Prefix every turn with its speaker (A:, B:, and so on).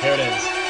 A: Here it is.